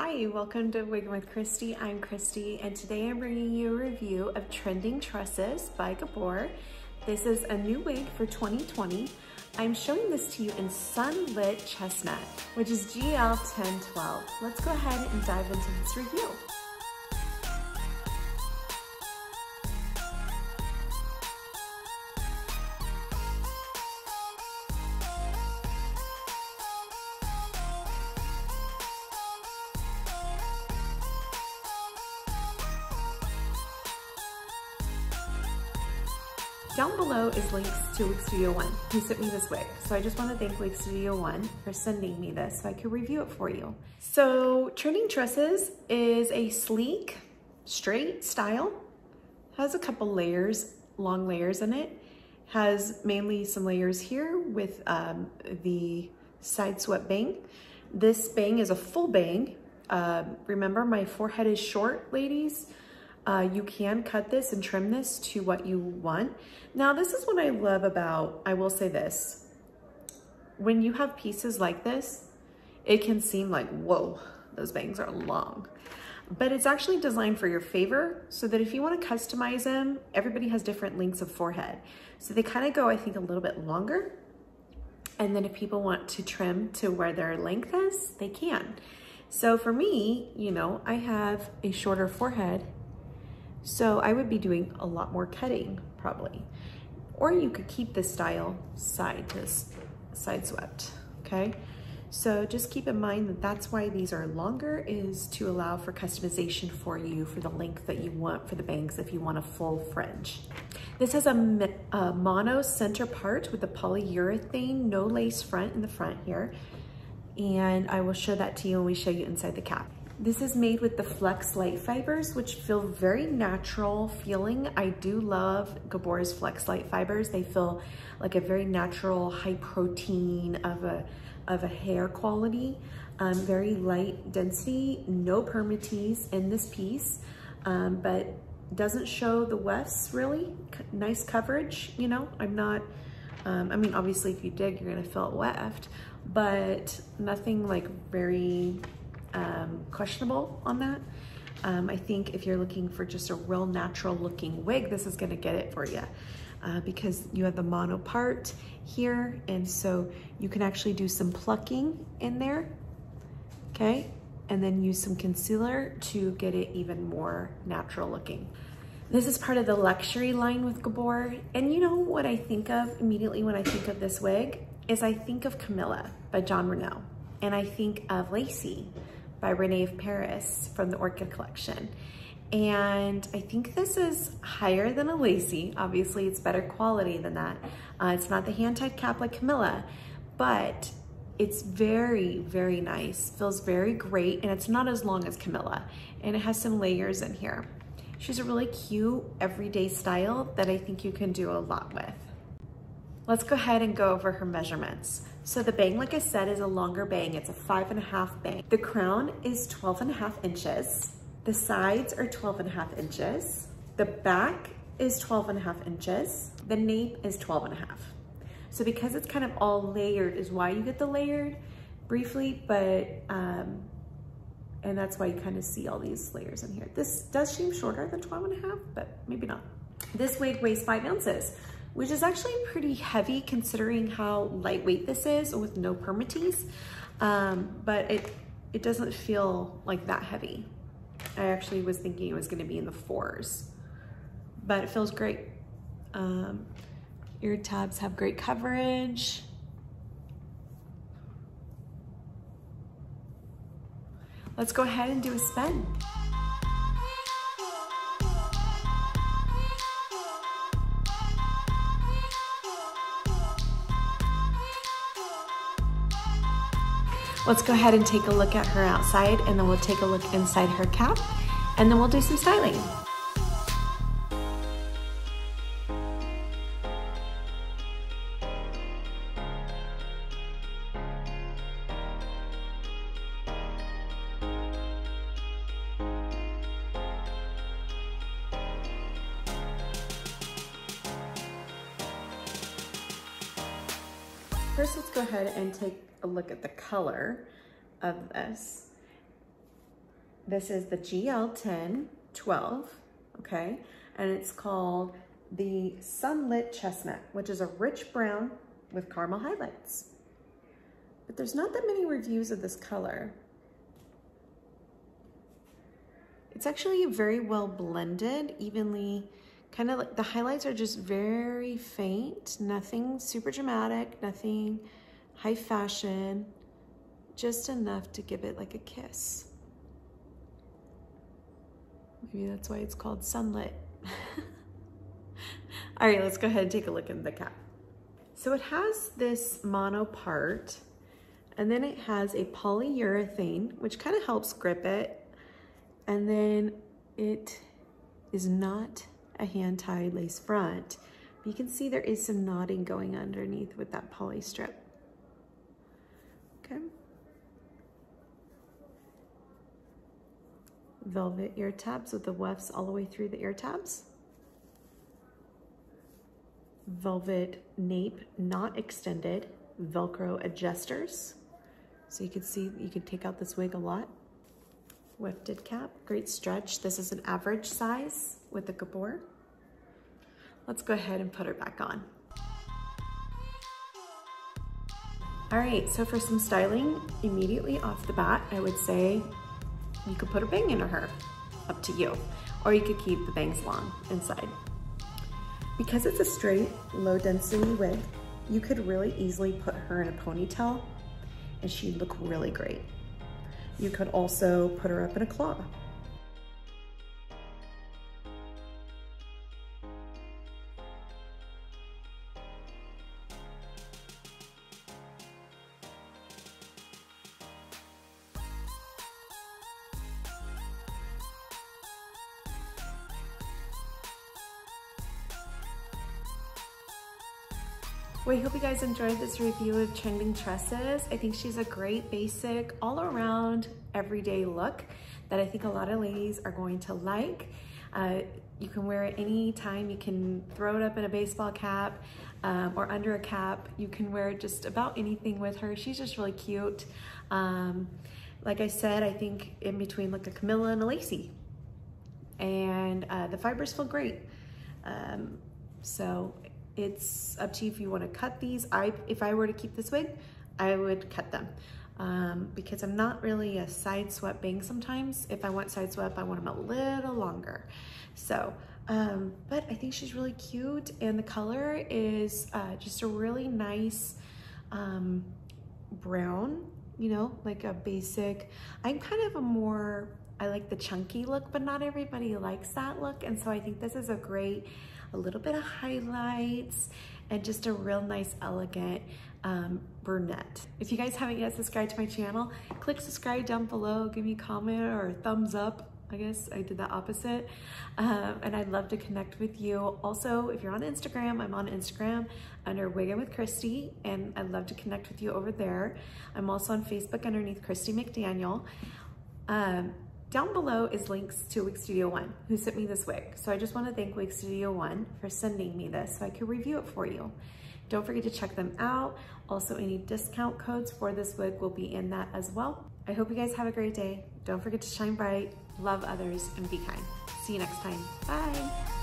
Hi, welcome to Wigging with Christi. I'm Christi, and today I'm bringing you a review of Trending Tresses by Gabor. This is a new wig for 2020. I'm showing this to you in Sunlit Chestnut, which is GL1012. Let's go ahead and dive into this review. Down below is links to Wig Studio One, who sent me this wig. So I just want to thank Wig Studio One for sending me this so I could review it for you. So Trending Tresses is a sleek, straight style. Has a couple layers, long layers in it. Has mainly some layers here with um, the side swept bang. This bang is a full bang. Uh, remember my forehead is short, ladies. Uh, you can cut this and trim this to what you want. Now, this is what I love about, I will say this. When you have pieces like this, it can seem like, whoa, those bangs are long. But it's actually designed for your favor so that if you want to customize them, everybody has different lengths of forehead. So they kind of go, I think, a little bit longer. And then if people want to trim to where their length is, they can. So for me, you know, I have a shorter forehead so I would be doing a lot more cutting probably. Or you could keep this style side to side swept, okay? So just keep in mind that that's why these are longer is to allow for customization for you for the length that you want for the bangs if you want a full fringe. This has a, a mono center part with a polyurethane, no lace front in the front here. And I will show that to you when we show you inside the cap. This is made with the Flex Light Fibers, which feel very natural feeling. I do love Gabor's Flex Light Fibers. They feel like a very natural, high protein of a, of a hair quality. Um, very light density, no permatease in this piece, um, but doesn't show the wefts really. C nice coverage, you know, I'm not, um, I mean, obviously if you dig, you're gonna feel it weft, but nothing like very um, questionable on that. Um, I think if you're looking for just a real natural looking wig, this is gonna get it for you. Uh, because you have the mono part here and so you can actually do some plucking in there okay and then use some concealer to get it even more natural looking this is part of the luxury line with Gabor and you know what I think of immediately when I think of this wig is I think of Camilla by Jon Renau and I think of Lacey by Rene of Paris from the Orchid collection. And I think this is higher than a Lacey. Obviously, it's better quality than that. Uh, it's not the hand-tied cap like Camilla, but it's very, very nice. Feels very great, and it's not as long as Camilla. And it has some layers in here. She's a really cute, everyday style that I think you can do a lot with. Let's go ahead and go over her measurements. So the bang, like I said, is a longer bang. It's a five and a half bang. The crown is 12 and a half inches. The sides are 12 and a half inches. The back is 12 and a half inches. The nape is 12 and a half. So because it's kind of all layered is why you get the layered briefly, but, um, and that's why you kind of see all these layers in here. This does seem shorter than 12 and a half, but maybe not. This wig weighs five ounces which is actually pretty heavy considering how lightweight this is with no permatease. Um, but it, it doesn't feel like that heavy. I actually was thinking it was gonna be in the fours, but it feels great. Um, ear tabs have great coverage. Let's go ahead and do a spin. Let's go ahead and take a look at her outside and then we'll take a look inside her cap and then we'll do some styling. First, let's go ahead and take a look at the color of this. This is the GL1012, okay? And it's called the Sunlit Chestnut, which is a rich brown with caramel highlights. But there's not that many reviews of this color. It's actually very well blended, evenly, kind of like the highlights are just very faint, nothing super dramatic, nothing high fashion, just enough to give it like a kiss. Maybe that's why it's called sunlit. All right, let's go ahead and take a look at the cap. So it has this mono part, and then it has a polyurethane, which kind of helps grip it. And then it is not a hand-tied lace front. But you can see there is some knotting going underneath with that poly strip. Okay. Velvet ear tabs with the wefts all the way through the ear tabs. Velvet nape, not extended, Velcro adjusters. So you can see, you can take out this wig a lot. Wefted cap, great stretch. This is an average size with the Gabor. Let's go ahead and put her back on. All right, so for some styling, immediately off the bat, I would say you could put a bang into her up to you. Or you could keep the bangs long inside. Because it's a straight, low density wig, you could really easily put her in a ponytail and she'd look really great. You could also put her up in a claw. Well, I hope you guys enjoyed this review of Trending Tresses. I think she's a great basic all around everyday look that I think a lot of ladies are going to like. Uh, you can wear it anytime. You can throw it up in a baseball cap um, or under a cap. You can wear just about anything with her. She's just really cute. Um, like I said, I think in between like a Camilla and a Lacey. And uh, the fibers feel great. Um, so it's up to you if you want to cut these. I, If I were to keep this wig, I would cut them um, because I'm not really a side swept bang sometimes. If I want side swept, I want them a little longer. So, um, but I think she's really cute and the color is uh, just a really nice um, brown, you know, like a basic, I'm kind of a more, I like the chunky look, but not everybody likes that look. And so I think this is a great a little bit of highlights, and just a real nice, elegant um, brunette. If you guys haven't yet subscribed to my channel, click subscribe down below, give me a comment or a thumbs up. I guess I did the opposite. Um, and I'd love to connect with you. Also, if you're on Instagram, I'm on Instagram under Wiggin with Christi, and I'd love to connect with you over there. I'm also on Facebook underneath Christi McDaniel. Um, down below is links to Wig Studio One, who sent me this wig. So I just wanna thank Wig Studio One for sending me this so I could review it for you. Don't forget to check them out. Also, any discount codes for this wig will be in that as well. I hope you guys have a great day. Don't forget to shine bright, love others, and be kind. See you next time. Bye.